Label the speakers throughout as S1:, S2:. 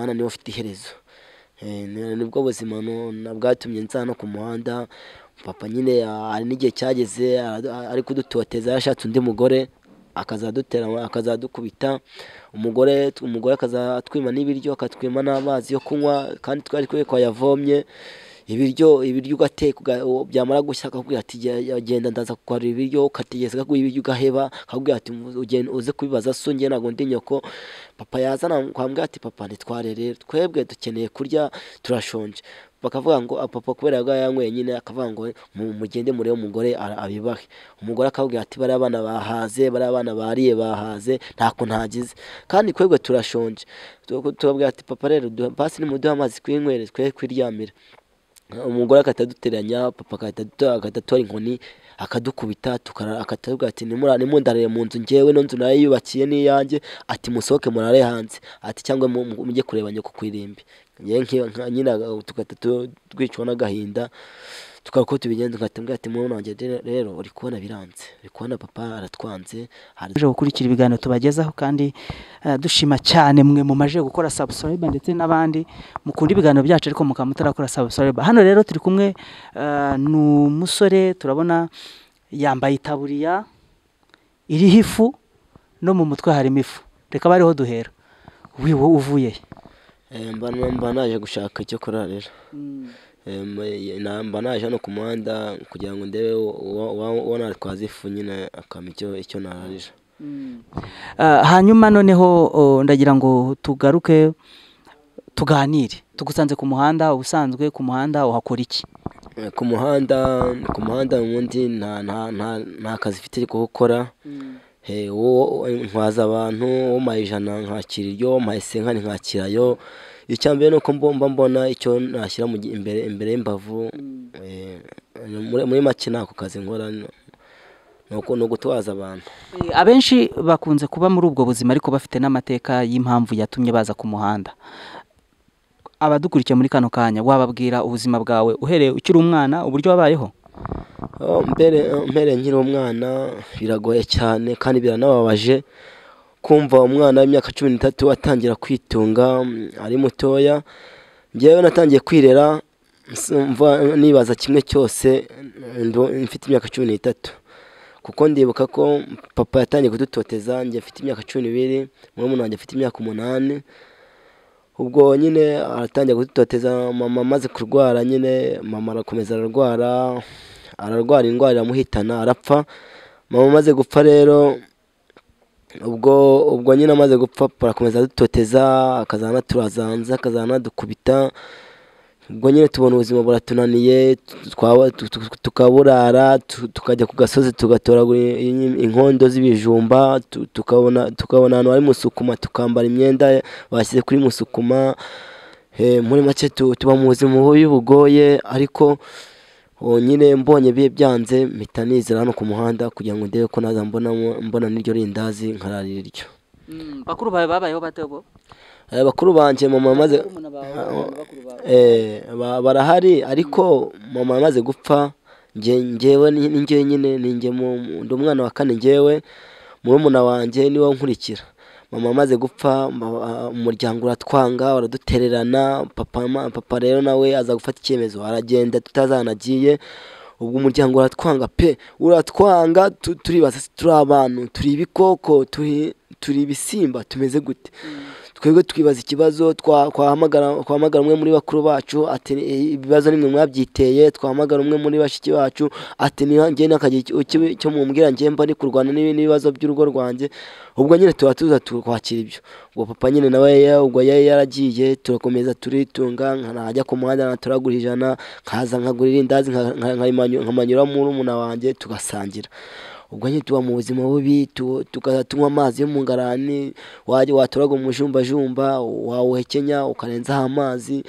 S1: Imana ni we ufite iherezo. Eh, ni- ni bwo buzima bwatumye nza no ku muhanda. Papa nyine hari n'igihe cyageze ari kudutoteza yarashatse undi mugore akazadutera akazadukubita umugore umugore akazatwima n'ibiryo akatwima n'amazi yo kunywa kandi twari twe twayavomye. Ibiryo ibiryo ugateka byamara gushya akakubwira ati "Ge- genda ndaza kugarura ibiryo. Ukatigeza akaguha ibiryo ugaheba akakubwira ati uze kubibaza so njye ntabwo ndi nyoko. Papa yazana kwambwira ati papa ntitwarere twebwe dukeneye kurya turashonje. Bakavuga ngo "Ah, papa kubera yabaga yanyweye nyine akavuga ngo "Mu- mugende murebe umugore abibahe. Umugore akabwira ati bariya abana bahaze bariya abana bariye bahaze ntako ntagize. Kandi twebwe turashonje. Tu- tubabwira ati papa rero basi nimuduhe amazi twinywere twe kwiryamira. Umugore agahita aduteranya papa agahita atora inkoni akadukubita akatubwira ati nimura nimundarire mu nzu ngewe no nzu na yo yubakiye n'iyanjye ati musohoke murare hanze. Ati cyangwa mu- mu- mujye kureba nyoko ku irimbi. Nyine tugahita tu- twicwa n'agahinda. Tukaba uko tubigenza ugahita umbwira ati mwana wanjye re- rero uri kubona biranze. Uri kubona papa aratwanze
S2: tuje gukurikira ibiganiro tubagezaho kandi eh, dushima cyane mwe mumaje gukora subscribe ndetse n'abandi mukunda ibiganiro byacu ariko mukaba mutarakora subscribe hano rero turi kumwe eh, ni umusore turabona yambaye itaburiya iriho ifu no mu mutwe harimo ifu. Reka bariho duhera. Wiwe uvuye?
S1: Eh, mba naje gushaka icyo kurara rero Eh, mba- na- mba naje hano ku muhanda kugira ngo ndebe uwo natwaza ifu nyine akampa icyo icyo nararira
S2: Ah, hanyuma noneho ndagira ngo tugaruke tuganire. Tugusanze ku muhanda ubusanzwe ku muhanda uhakora iki?
S1: Eh, ku muhanda ku muhanda ubundi nta nta nta nta kazi mfite ko gukora. Eh, uwo ntwaza abantu uwo ijana nkakira iryo uwo mpaye senkani nkakirayo icya mbere ni uko mba mbona icyo nashyira imbere imbere y'imbavu Eh, muri make ntako kazi nkora ni ugutwaza abantu.
S2: Eh, abenshi bakunze kuba muri ubwo buzima ariko bafite n'amateka y'impamvu yatumye baza ku muhanda. Abadukurikiye muri kano kanya wababwira ubuzima bwawe uhereye ukiri umwana uburyo wabayeho?
S1: Oh, mbere nkiri umwana biragoye cyane kandi biranababaje. Kumva umwana w'imyaka cumi n'itatu atangira kwitunga ari mutoya ngewe natangiye kwirera nibaza kimwe cyose mfite imyaka cumi n'itatu. Kuko ndibuka ko papa yatangiye kudutoteza njye mfite imyaka cumi n'ibiri murumuna wanjye afite imyaka umunani. Ubwo nyine aratangira kudutoteza mama amaze kurwara nyine mama arakomeza ararwara ararwara indwara iramuhitana arapfa. Mama amaze gupfa rero ubwo ubwo nyine amaze gupfa arakomeza adutoteza akazana turazanza akazana adukubita ubwo nyine tubona ubuzima buratunaniye tukaburara tu- tukajya ku gasozi tugatoragura in- inkondo z'ibijumba tu- tukabona ahantu hari musukuma tukambara imyenda bashyize kuri musukuma. Eh, muri make tu- tuba mu buzima bubi bugoye ariko nyine mbonye biye byanze mpita nizera hano ku muhanda kugira ngo ndebe ko naza mbona n'iryo rindazi nkararira iryo.
S2: Bakuru bawe babayeho batego
S1: Eh, bakuru banjye mama amaze Eh, ba- barahari ariko mama amaze gupfa nge ngewe ni ni ngewe nyine ni ndi umwana wa kane ngewe murumuna wanjye ni we nkurikira mama amaze gupfa ma- umuryango uratwanga uradutererana papa papa rero nawe aza gufata icyemezo aragenda tutazanagiye ubwo umuryango uratwanga pe uratwanga tu- turibaza se turi abantu turi ibikoko turi turi ibisimba tumeze gute? Twebwe twibaza ikibazo twa- twahamagara umwe muri bakuru bacu ati "Eh, ibibazo nimwe mwabyiteye twahamagara umwe muri bashiki bacu ati "Ni- njye nakagira icyo- mumbwira njye mba ndi kurwana n'ibi- n'ibibazo by'urugo rwanjye ubwo nyine tuba tuza kwakira ibyo ubwo papa nyine nawe ubwo yari yaragiye turakomeza turitunga nka- najya ku muhanda naturagura ijana nkaza nkagura irindazi nka- nka- nkarimanyu- nkamanyura murumuna wanjye tugasangira ubwo nyine tuba mu buzima bubi tu- tukaza tunywa amazi yo mu ngarani wajya waturaga umujumbajumba wawuhekenya ukarenzaho amazi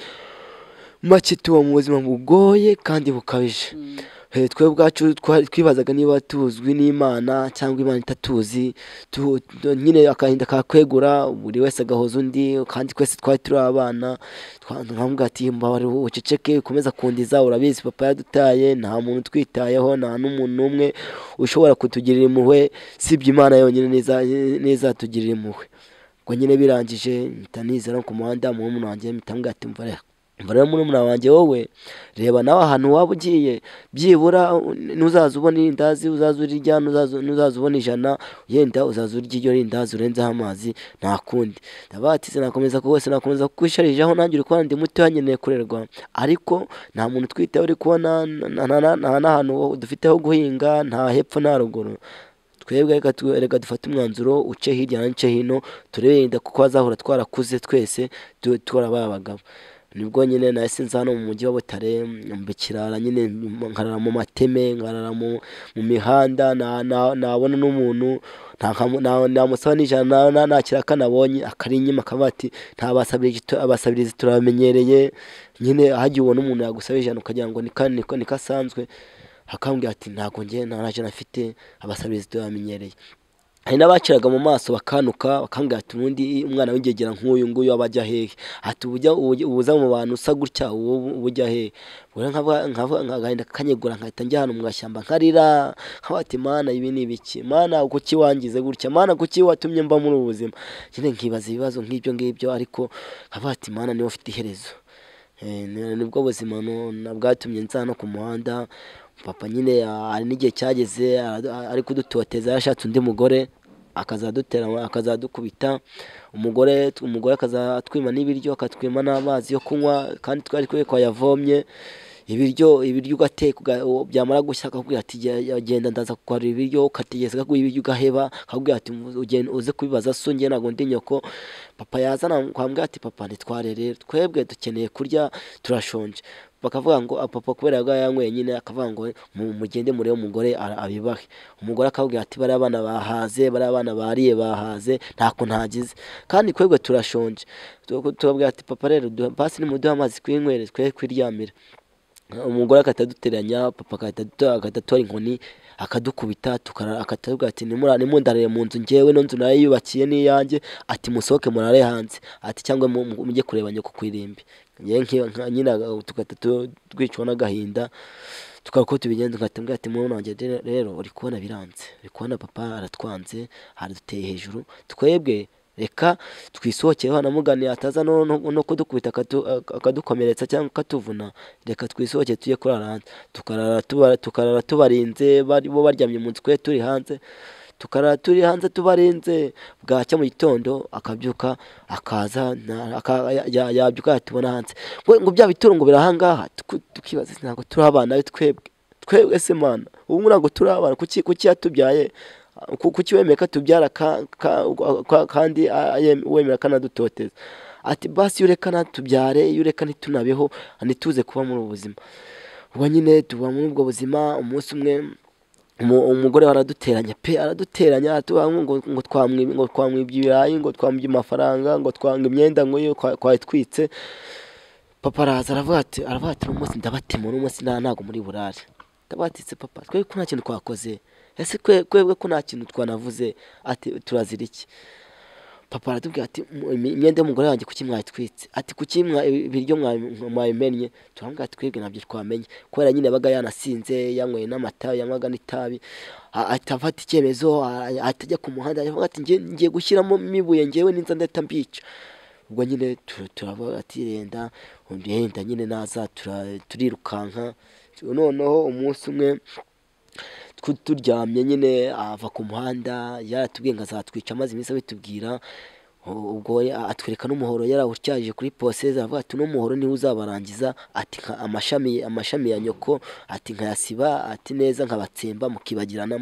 S1: make tuba mu buzima bugoye kandi bukabije. Eh, twe ubwacu twibazaga niba tuzwi n'imana cyangwa imana itatuzi tu- tu- nyine agahinda kakwegura buri wese agahoza undi kandi twese twari turi abana nkamubwira ati mbabarira uceceke ukomeza kundiza urabizi papa yadutaye nta muntu utwitayeho nta n'umuntu n'umwe ushobora kutugirira impuhwe sibye imana yonyine niza- nizatugirira impuhwe. Ubwo nyine birangije mpita nizera ku muhanda murumuna wanjye mpita mbwira ati mva mva rero murumuna wanjye wowe reba nawe ahantu waba ugiye byibura nuzaza ubona irindazi uzaza urirya nuzaza ubona ijana yenda uzaza urya iryo rindazi urenzeho amazi nta kundi. Ndavuga ati sinakomeza kuko sinakomeza kukwisharijeho nanjye uri kubona ndi muto nkeneye kurerwa. Ariko nta muntu utwiteho uri kubona nta- n'ahantu dufite ho guhinga nta hepfo nta ruguru. Twebwe reka dufate umwanzuro uce hirya na nce hino turebe kuko hazahora twarakuze twese twarabaye abagabo ni bwo nyine nahise nza hano mu mujyi wa butare mba ikirara nyine nkarara mu mateme nkarara mu mihanda na- na- nabona n'umuntu namusaba n'ijana na- nta kiraka nabonye akarinyima akavuga ati abasabirizi turabamenyereye nyine hagiye ubona umuntu yagusaba ijana ukagira ngo niko niko niko asanzwe. Akambwira ati ntabwo njye nta jana afite abasabirizi turabamenyereye hari n'abaciraga mu maso bakanuka bakambwira ati ubundi umwana w'ingegera nk'uyu nguyu aba ajya hehe ati ubuza mu bantu usa gutya ubu ujya hehe nkagenda kanyegura nkahita njya hano mu gashyamba nkarira. Nkavuga ati mana ibi ni ibiki? Mana kuki wangize gutya? Mana kuki watumye mba muri ubu buzima? Nyine nkibaza ibibazo nk'ibyo ngibyo ariko nkavuga ati mana ni we ufite iherezo. Eh, ni- ni bwo buzima bwatumye nza no ku muhanda. Papa nyine hari n'igihe cyageze ari kudutoteza yarashatse undi mugore. Akazadutera akazadukubita. Umugore umugore akazatwima n'ibiryo akatwima n'amazi yo kunywa kandi twari kwe yavomye ibiryo ibiryo ugateka byamara gushya akakubwira ati "Ge- genda ndaza kukuharira ibiryo. Ukatigeza akaguha ibiryo ugaheba akakubwira ati "Ugende uze kubibaza so njye ntabwo ndi nyoko. Papa yazana kwambwira ati papa ntitware rero twebwe dukeneye kurya turashonje. Bakavuga ngo "Ah, papa kubera ko yanyweye nyine akavuga ngo "Mu- mugende murebe umugore abibahe. Umugore akabwira ati bariya abana bahaze bariya abana bariye bahaze ntako ntagize kandi twebwe turashonje. Tu- tubabwira ati papa rero basi nimuduhe amazi twinywere twe kwiryamira. Umugore agahita aduteranya papa agahita atora inkoni akadukubita akatubwira ati "Nimura- nimundarire mu nzu ngewe no nzu na yo yubakiye n'iyanjye ati musohoke murare hanze. Ati cyangwa mu- mu- mujye kureba nyoko ku nyine tugahita tu- twicwa n'agahinda tukaba uko tubigenza ugahita umbwira ati mwana wanjye re- rero uri kubona biranze. Uri kubona papa aratwanze araduteye hejuru. Twebwe reka twisohokere hanamuganiye ataza no, kudukubita akadukomeretsa cyangwa akatuvuna. Reka twisohokere tujye kurara hanze tukarara tuba- tukarara tubarinze bari bo baryamye mu nzu twe turi hanze. Tukarara turi hanze tubarinze bwacya mu gitondo akabyuka akaza yabyuka yatubona hanze. Ngo bya bituro ngo birahangaha tukibaza ntabwo turi abana twebwe. Twebwe se mana ubu ntabwo turi abana. Kuki yatubyaye? Ku- kuki wemeye ko atubyara ka- ka- ka- kandi wemera kanadutoteza ati basi iyo ureka natubyare iyo ureka ntitunabeho ntituze kuba muri ubu buzima. Ubwo nyine tuba muri ubwo buzima umunsi umwe umugore araduteranya pe araduteranya aratuvuga ngo twamwibye ibirayi ngo twamwibye amafaranga ngo twanga imyenda ngo yo kwa- twayitwitse papa araza aravuga ati aravuga ati uno munsi ndabatema uno munsi nta ntago muri burare ndabatitse papa twebwe ko nta kintu twakoze? Ese twebwe ko nta kintu twanavuze? Ati turazira iki? Papa aratubwira ati "Mu- imi- imyenda y'umugore wanjye kuki mwayitwitse? Ati kuki ibiryo mwa- mwabimennye turambwira ati twebwe ntabyo twamenye. Kubera nyine yabaga yanasinze yanyweye n'amata yanywaga n'itabi a- ahita afata icyemezo a- ahita ajya ku muhanda. Ati "Ngiye- gushyiramo mibuye ngewe ninza ndahita mbica. Ubwo nyine tu- turavuga ati yenda nyine naza turirukanka. Noneho umunsi umwe turyamye nyine ava ku muhanda yaratubwiye ngo azatwica amaze iminsi abitubwira. Ubwo atwereka n'umuhoro yarawutyaje kuri poseze aravuga ati uno muhoro niwo uzabarangiza. Ati amashami amashami ya nyoko. Ati nkayasiba ati neza nkabatsemba mukibagirana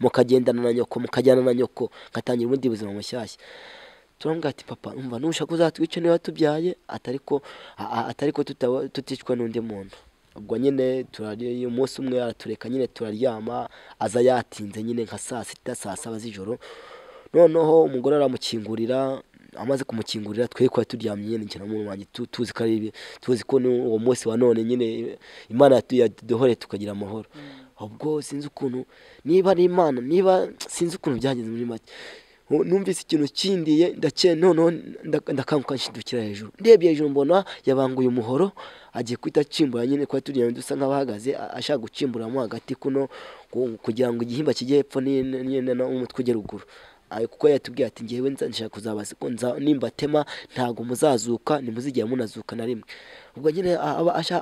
S1: mukagendana na nyoko mukajyana na nyoko ngatangira ubundi buzima bushyashya. Turamubwira ati papa umva nushaka uzatwice niba tubyaye? Atariko atariko tuticwa n'undi muntu. Ubwo nyine turari umunsi umwe aratureka nyine turaryama aza yatinze nyine nka saa sita saa saba z'ijoro. Noneho umugore aramukingurira amaze kumukingurira twe kuba turyamye nyine njye na murumuna wanjye tu- tuzi ko ari tuzi ko uwo munsi wa none nyine imana yaduhoreye tukagira amahoro. Ubwo sinzi ukuntu niba ari imana niba sinzi ukuntu byagenze muri make numvise ikintu kindiye ndake noneho nda- ndakanguka nshidukira hejuru. Ndebye hejuru mbona yabanguye umuhoro agiye guhita acimbura nyine kuba turyamye dusa nk'abahagaze ashaka gucimburamo hagati kuno kugira ngo igihimba kijye hepfo n'umutwe ujye ruguru kuko yatubwiye ati ngewe nshaka kuzabaza ko nza- nimbatema ntabwo muzazuka ntimuzigera munazuka na rimwe. Ubwo nyine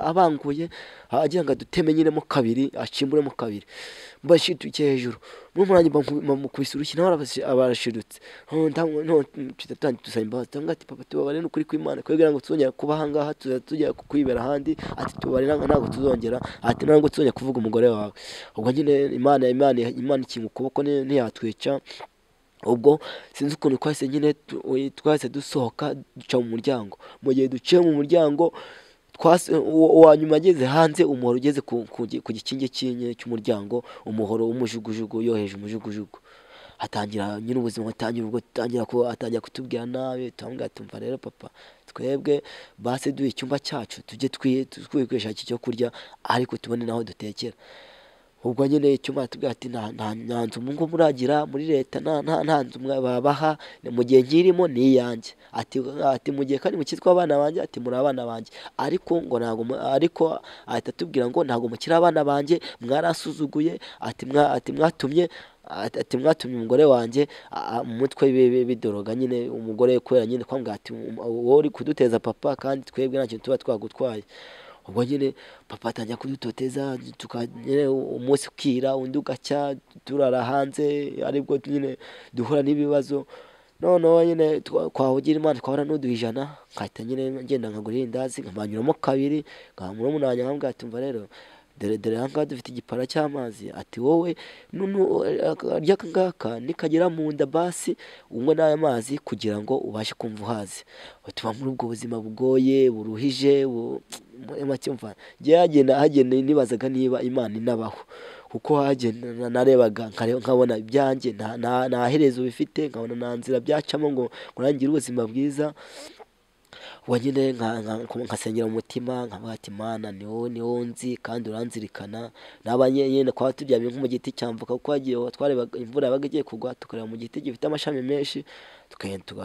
S1: abanguye agira ngo aduteme nyine mo kabiri acimburemo kabiri. Mbashitukiye hejuru. N'umurangi bamukubise urushyi nawe arashidutse tutangiye dusaba imbabazi. Tuvuga ati papa tubabare ni ukuri kw'imana. Kubera ngo tuzongera kuba ahangaha tuzajya tujya kwibera ahandi ati tubabare ntabwo tuzongera ati ntabwo tuzongera kuvuga umugore wawe. Ubwo nyine imana imana imana ikinga ukuboko ntiyatwica. Ubwo sinzi ukuntu twahise nyine twahise dusohoka duca mu muryango. Mu gihe duciye mu muryango uwa nyuma ageze hanze umuhoro ugeze ku, ku, gi- ku gikingi cy'umuryango umuhoro w'umujugujugu yoheje umujugujugu. Atangira nyine ubuzima atangira ubwo atangira ku atangira kutubwira nabi turamubwira tumva rero papa twebwe base duhe icyumba cyacu tujye twi- twikoresha iki cyo kurya ariko tubone naho dutekera. Ubwo nyine icyuma tubwira ati nta nzu ngo muragira muri leta nta nzu babaha mu gihe nkirimo ni iyanjye. Ati ati mu gihe kandi mukitwa abana banjye ati muri abana banjye ariko ngo ntabwo ariko ahita atubwira ngo ntabwo mukiri abana banjye mwarasuzuguye. Ati ati mwatumye ati mwatumye umugore wanjye mu mutwe bi- bi- bidoroga nyine umugore kubera nyine kwambwira ati "Um, wowe uri kuduteza papa kandi twebwe nta kintu tuba twagutwaye. Ubwo nyine papa atangira kudutoteza tuka nyine umunsi ukira undi ugacya turara hanze ari bwo nyine duhura n'ibibazo. Noneho nyine twa- twahugira imana twabona n'uduha ijana nkahita nyine ngenda nkagura irindazi nkabanyuramo kabiri nkamura umunanya nkambwira ati umva rero dore dore aha ngaha dufite igipara cy'amazi. Ati wowe aka ngaka nikagera mu nda basi unywe n'aya mazi kugira ngo ubashe kumva uhaze. Tuba muri ubwo buzima bugoye buruhije hagenda hagenda nibazaga niba imana inabaho. Kuko hagenda na- narebaga nkabona ibyanjye nta herezo bifite nkabona nta nzira byacamo ngo nangire ubuzima bwiza. Uwo nyine nka- nka- nkasengera mu mutima nkavuga ati mana ni wowe ni wowe nzi kandi uranzirikana. Naba nyine twaba turyamye nko mu giti cyamvuka kuko twarebaga imvura yabaga igiye kugwa tukareba mu giti gifite amashami menshi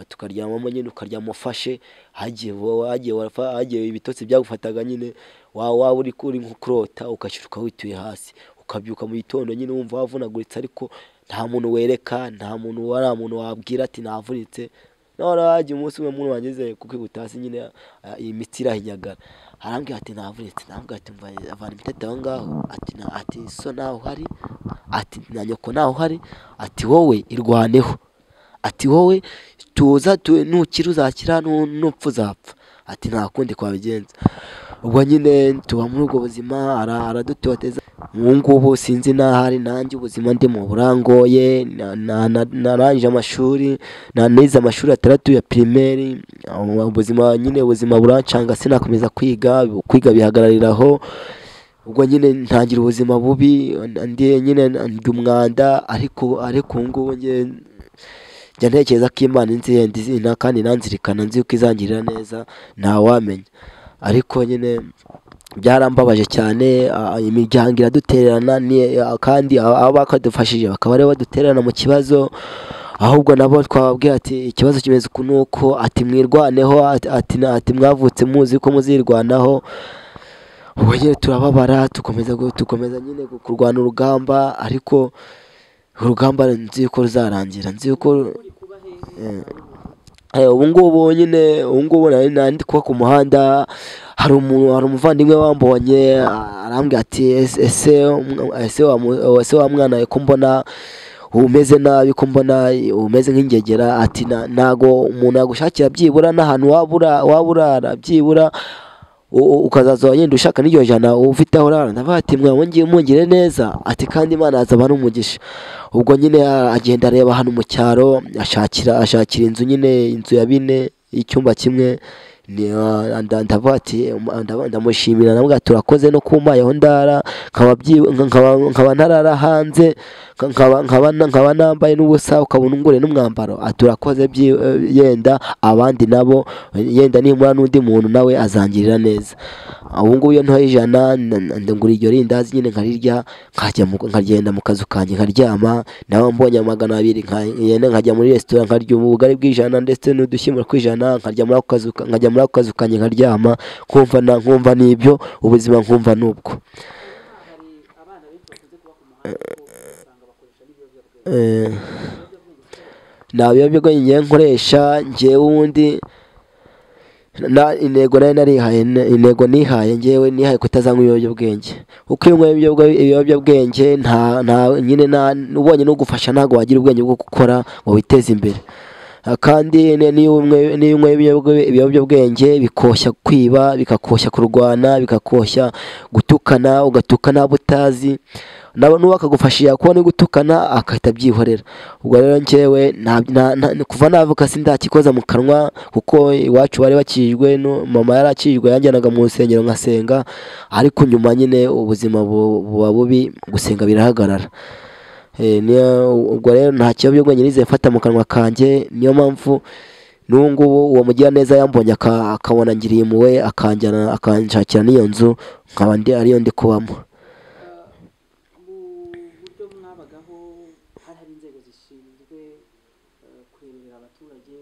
S1: tukaryamamo nyine ukaryama ufashe hagiye ibitotsi byagufataga nyine wa- waba uri uri nko kurota ugashiruka wituye hasi ukabyuka mu gitondo nyine wumva wavunaguritse ariko nta muntu wereka nta muntu nta muntu wabwira ati navunitse. None hagiye umunsi umwe muntu wangeze kuko ibutasi nyine ah, iyi mitsi irahinyagara arambwira ati navunitse nambwira ati mva avana imitete aho ngaho. Ati ati so nawe uhari ati na nyoko nawe uhari ati wowe irwaneho. Ati wowe tuza tu- nukira uzakira nu- nupfa uzapfa. Ati nta kundi kwabigenza. Ubwo nyine tuba muri ubwo buzima ara- aradutoteza. Ubu ngubu sinzi n'ahari nanjye ubuzima ndimo burangoye na- na- na- narangije amashuri nize amashuri atandatu ya pirimeri ubuzima nyine ubuzima burancanga sinakomeza kwiga kwiga bihagarariraho ubwo nyine ntangira ubuzima bubi ndi nyine ndya umwanda ariko ariko ubu ngubu njya ntekereza ko imana inzi yenda izina kandi nanzirikana nzi ko izangirira neza ntawamenya ariko nyine byarambabaje cyane imiryango iradutererana kandi aba bakadufashije bakaba ari bo badutererana mu kibazo ahubwo nabo twababwira ati ikibazo kimeze uku nuko ati mwirwaneho ati, mwavutse muzi ko muzirwanaho. Ubwo nyine turababara tukomeza tukomeza nyine kurwana urugamba ariko urugamba nzi yuko ruzarangira nzi yuko Eh, ubu ngubu nyine ubu ngubu nari ndi kuba ku muhanda hari umuvandimwe wambonye arambwira ati ese wa mwana ko mbona umeze nabi ko mbona umeze nk'ingegera ati "Na- ntago umuntu yagushakira byibura n'ahantu waba ura- waba urara byibura ukazaza wagenda ushaka n'iryo jana ufite aho urara. Ndavuga ati ngiye mungire neza. Ati kandi imana yazaba n'umugisha ubwo nyine agenda areba hano mu cyaro ashakira inzu nyine inzu ya bine y'icyumba kimwe. Ndavuga ati ndaba- ndamushimira. Ndavuga turakoze no kumpayeho ndara. Nkaba ntarara hanze. Nkaba nambaye n'ubusa ukabona ungure n'umwambaro. Ati urakoze byi- eh, yenda abandi nabo yenda nimura n'undi muntu nawe azangirira neza. Ubu ngubu iyo ntoye ijana na- na- ngura iryo rindazi nyine nkarirya nkagenda mu kazu kanjye nkaryama nawe mbonye magana abiri nkagenda nkajya muri resitora nkarya ubugari bw'ijana ndetse n'udushyimbo tw'ijana nkajya muri ako kazu kanjye nkaryama nkumva ni byo ubuzima nkumva nubwo. Eh, nta biyobyabwenge nkoresha ngewe ubundi intego na yo narihaye intego nihaye ngewe nihaye kutazanywa ibiyobyabwenge. Kuko iyo unyweye ibiyobyabwenge nta nyine ubonye n'ugufasha ntabwo wagira ubwenge bwo gukora ngo witeze imbere. Ah, kandi ni- niyo unyweye ibiyobyabwenge bikoshya kwiba bikakoshya kurwana bikakoshya gutukana ugatukana abo utazi nabo n'uwo akagufashije kubona gutukana agahita abyihorera. Ubwo rero nta- kuva navuka sindakikoza mu kanwa kuko iwacu bari bakijwe no- mama yari akijwe yanjyanaga mu rusengero nkasenga ariko nyuma nyine ubuzima bu- buba bubi gusenga birahagarara. Eh, ubwo rero nta kiyobyabwenge nizeye mfata mu kanwa kanjye niyo mpamvu n'ubu ngubu uwo mugiraneza yambonye aka- akabona ngiriye impuhwe akanshakira n'iyo nzu nkaba ariyo ndi kubamo
S2: mu buryo mwabagaho hari hari inzego zishinzwe eh, kureberera abaturage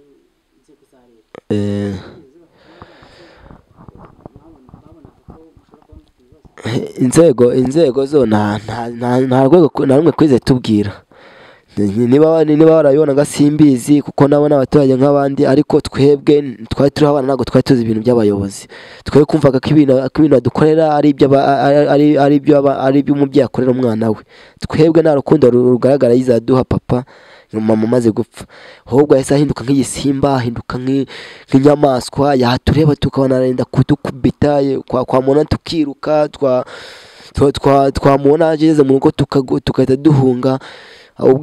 S2: inzego za leta
S1: Eh, inzego inzego zo nta rwego na rumwe twize tubwira. Niba warabibonaga simbizi kuko nabo ni abaturage nk'abandi ariko twebwe twari turiho abana ntabwo twari tuzi ibintu by'abayobozi. Twebwe kumvaga ko ibintu ko ibintu badukorera ari ari iby'umubyeyi akorera umwana we. Twebwe nta rukundo ru- rugaragara yizaduha papa mama amaze gupfa. Ahubwo yahise ahinduka nk'igisimba ahinduka nk'i- nk'inyamaswa yatureba tukabona arenda kudukubita kwamubona tukiruka twa twa- twa- twamubona ageze mu rugo tugahita duhunga.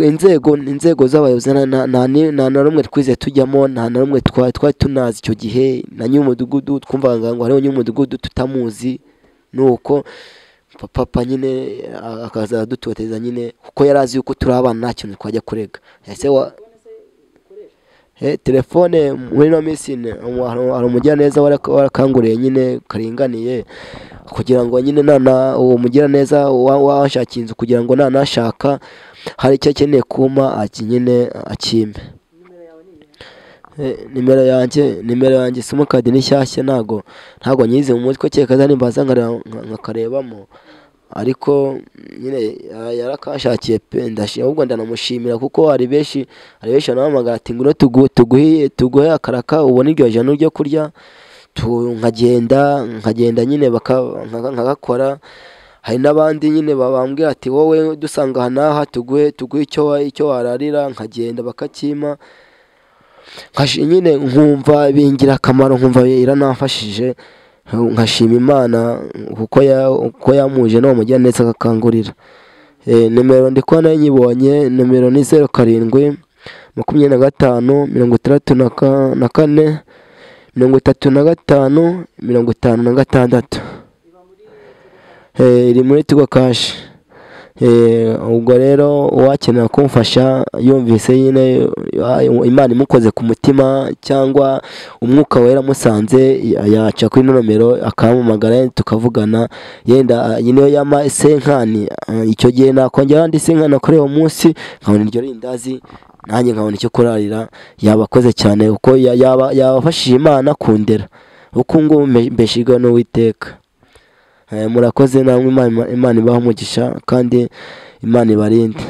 S1: Inzego inzego z'abayobozi nta- ni- na rumwe twize tujyamo nta na rumwe twa- twari tunazi icyo gihe. Na nyir'umudugudu twumvaga ngo hariho nyir'umudugudu tutamuzi nuko pa- papa nyine akaza adutoteza nyine kuko yari azi yuko turi abana nta kintu twajya kurega. Telefone muri ino minsi hari umugiraneza waraka- warakanguriye nyine karinganiye kugira ngo nyine nana uwo mugiraneza wa- washakiye inzu kugira ngo nanashaka hari icyo akeneye kuma nyine akimpe. Eh, nimero yanjye nimero yanjye simukadi ni nshyashya ntago ntago nyizi mu mutwe kereka za nimbaza nkareba- nka- nkakarebamo ariko nyine ya- yarakashakiye pe ahubwo ndanamushimira kuko hari benshi hari benshi banahamagara ati ngwino tugu- tuguhe tuguhe akaraka ubone iryo jana ryo kurya. Nkagenda nkagenda nyine nkagakora. Hari n'abandi nyine babambwira ati wowe dusanga aha n'aha tuguhe tuguhe icyo wa- icyo wararira. Nkagenda bakakima nyine nkumva bingira akamaro nkumva iranamfashije nkashima imana kuko ya- kuko yamuje n'uwo mugiraneza akakangurira. Eh, nimero ndi kubona nyibonye nimero ni zeru karindwi makumyabiri na gatanu mirongo itandatu na ka- na kane mirongo itatu na gatanu mirongo itanu na gatandatu. Eh, iri muri tigo kashi ubwo rero uwakenera kumfasha yumvise nyine imana imukoze ku mutima cyangwa umwuka wera amusanze ya- yaca kuri nomero akampamagara tukavugana. Yenda niyo yama senkani ah, icyo gihe nakongera andi senkani akoreye uwo munsi nkabona iryo rindazi nanjye nkabona icyo kurarira. Yabakoze cyane kuko ya- yaba- yabafashije imana kundera. Ubu ngubu mbe- mbeshejweho n'uwiteka. Eh, murakoze namwe Imana- ibaha umugisha kandi imana ibarinde.